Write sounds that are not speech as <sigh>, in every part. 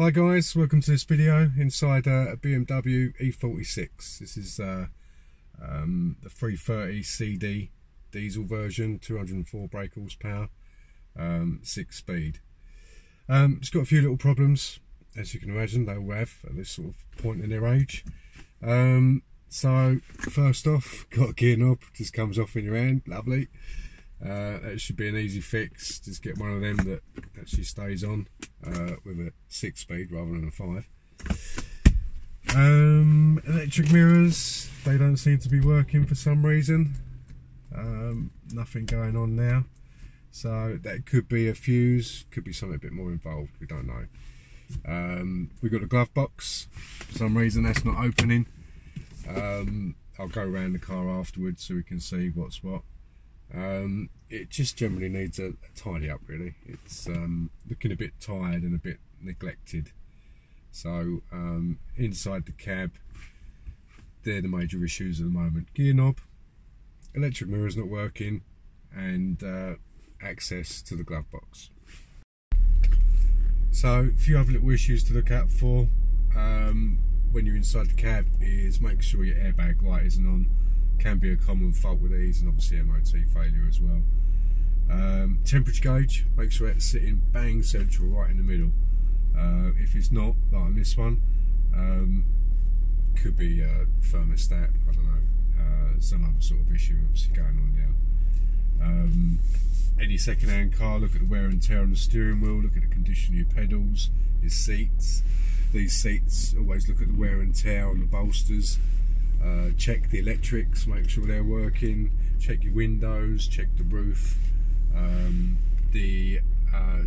Hi guys, welcome to this video inside uh, a BMW E46. This is uh, um, the 330 CD diesel version, 204 brake horsepower, um, 6 speed. Um, it's got a few little problems, as you can imagine, they all have at this sort of point in their age. Um, so, first off, <laughs> got a gear knob, just comes off in your hand, lovely. Uh, that should be an easy fix. Just get one of them that actually stays on uh, with a six speed rather than a five. Um, electric mirrors, they don't seem to be working for some reason. Um, nothing going on now. So that could be a fuse, could be something a bit more involved, we don't know. Um, we've got a glove box, for some reason that's not opening. Um, I'll go around the car afterwards so we can see what's what. Um, it just generally needs a, a tidy up really. It's um, looking a bit tired and a bit neglected. So um, inside the cab, they're the major issues at the moment. Gear knob, electric mirror is not working, and uh, access to the glove box. So a few other little issues to look out for um, when you're inside the cab is make sure your airbag light isn't on can be a common fault with these and obviously MOT failure as well. Um, temperature gauge, make sure it's sitting bang central right in the middle. Uh, if it's not, like on this one, um, could be a thermostat, I don't know, uh, some other sort of issue obviously going on there. Um, any second-hand car, look at the wear and tear on the steering wheel, look at the condition of your pedals, your seats. These seats, always look at the wear and tear on the bolsters. Uh, check the electrics, make sure they're working, check your windows, check the roof, um, the uh,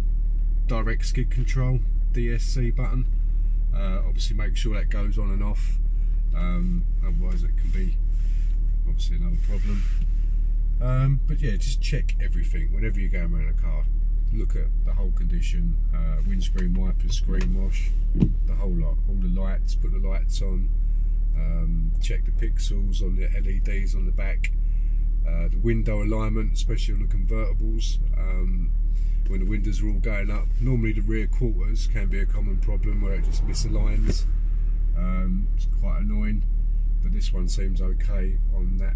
direct skid control, DSC button, uh, obviously make sure that goes on and off, um, otherwise it can be obviously another problem. Um, but yeah, just check everything. Whenever you're going around a car. Look at the whole condition, uh, windscreen wipers, screen wash, the whole lot, all the lights, put the lights on, um, check the pixels on the LEDs on the back, uh, the window alignment, especially on the convertibles. Um, when the windows are all going up, normally the rear quarters can be a common problem where it just misaligns. Um, it's quite annoying, but this one seems okay on that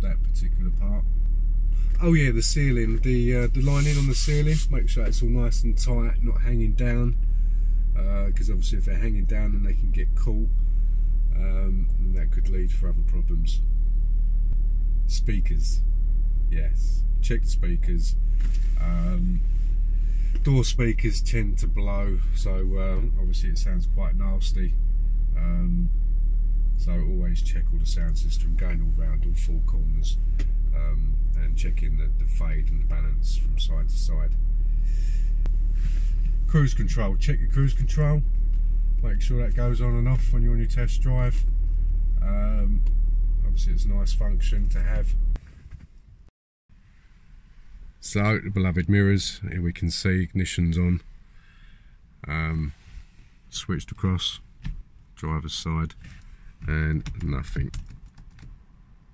that particular part. Oh yeah, the ceiling, the uh, the lining on the ceiling, make sure it's all nice and tight, not hanging down. Because uh, obviously, if they're hanging down, then they can get caught um, and that could lead for other problems. Speakers, yes, check the speakers. Um, door speakers tend to blow, so uh, obviously it sounds quite nasty. Um, so always check all the sound system, going all round all four corners, um, and checking the, the fade and the balance from side to side. Cruise control, check your cruise control make sure that goes on and off when you're on your test drive. Um, obviously it's a nice function to have. So the beloved mirrors here we can see ignitions on. Um, switched across driver's side and nothing.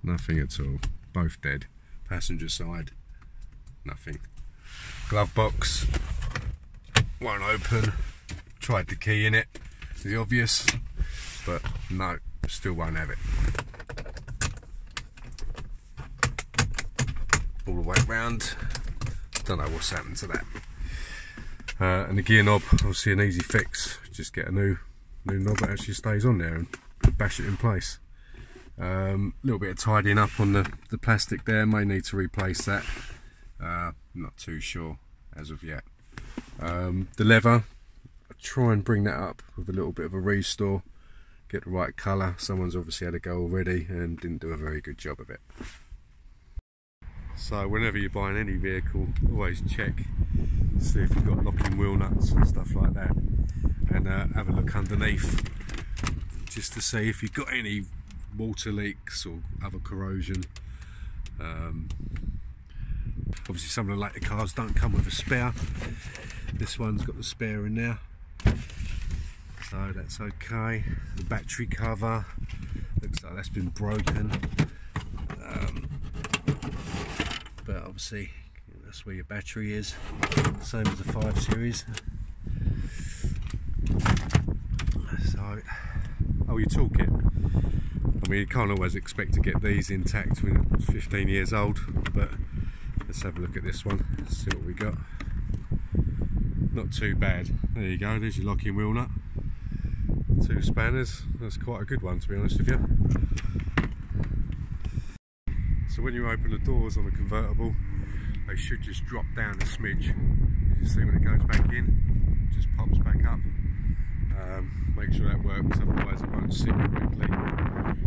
Nothing at all. Both dead. Passenger side nothing. Glove box won't open. Tried the key in it the obvious, but no, still won't have it. All the way around, don't know what's happened to that. Uh, and the gear knob, obviously an easy fix, just get a new new knob that actually stays on there and bash it in place. A um, little bit of tidying up on the, the plastic there, may need to replace that. Uh, not too sure as of yet. Um, the leather, try and bring that up with a little bit of a restore get the right colour. Someone's obviously had a go already and didn't do a very good job of it. So whenever you're buying any vehicle always check see if you've got locking wheel nuts and stuff like that. And uh, have a look underneath just to see if you've got any water leaks or other corrosion. Um, obviously some of the later cars don't come with a spare. This one's got the spare in there so that's okay the battery cover looks like that's been broken um, but obviously that's where your battery is same as the 5 series or your toolkit. I mean, you can't always expect to get these intact when it's 15 years old, but let's have a look at this one, see what we got. Not too bad. There you go, there's your locking wheel nut. Two spanners, that's quite a good one to be honest with you. So when you open the doors on the convertible, they should just drop down a smidge. You see when it goes back in, just pops back up. Um, make sure that works, otherwise it won't sit correctly.